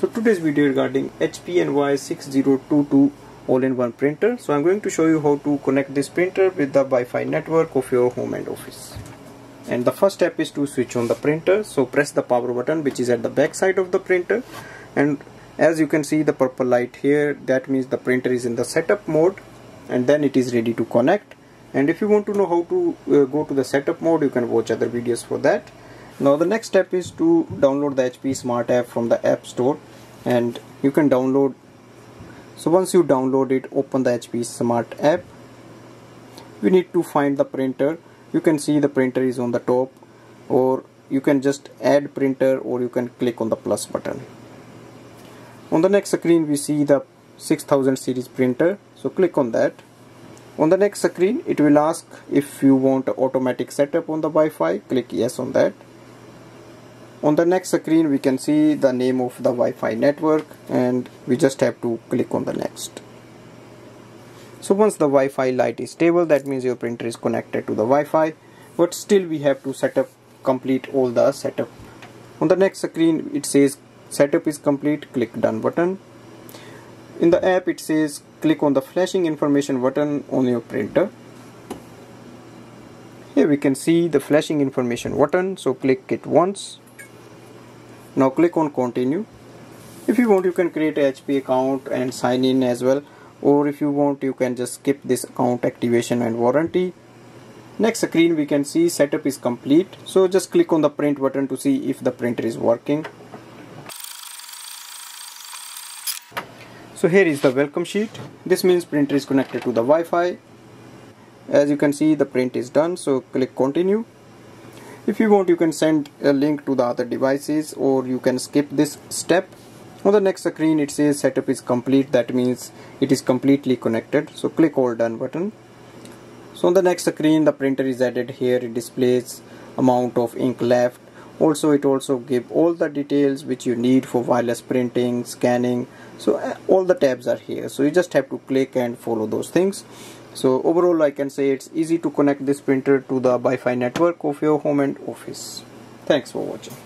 So today's video regarding HP Envy 6022 all-in-one printer. So I'm going to show you how to connect this printer with the Wi-Fi network of your home and office. And the first step is to switch on the printer. So press the power button which is at the back side of the printer and as you can see the purple light here that means the printer is in the setup mode and then it is ready to connect and if you want to know how to uh, go to the setup mode you can watch other videos for that now the next step is to download the HP smart app from the app store and you can download. So once you download it open the HP smart app. We need to find the printer. You can see the printer is on the top or you can just add printer or you can click on the plus button. On the next screen we see the 6000 series printer. So click on that. On the next screen it will ask if you want automatic setup on the Wi-Fi. Click yes on that on the next screen we can see the name of the Wi-Fi network and we just have to click on the next. So once the Wi-Fi light is stable that means your printer is connected to the Wi-Fi but still we have to set up complete all the setup. On the next screen it says setup is complete click done button. In the app it says click on the flashing information button on your printer. Here we can see the flashing information button so click it once now click on continue. If you want you can create a HP account and sign in as well. Or if you want you can just skip this account activation and warranty. Next screen we can see setup is complete. So just click on the print button to see if the printer is working. So here is the welcome sheet. This means printer is connected to the Wi-Fi. As you can see the print is done. So click continue if you want you can send a link to the other devices or you can skip this step. On the next screen it says setup is complete. That means it is completely connected. So click all done button. So on the next screen the printer is added here. It displays amount of ink left also it also give all the details which you need for wireless printing scanning. So uh, all the tabs are here. So you just have to click and follow those things. So overall I can say it's easy to connect this printer to the Wi-Fi network of your home and office. Thanks for watching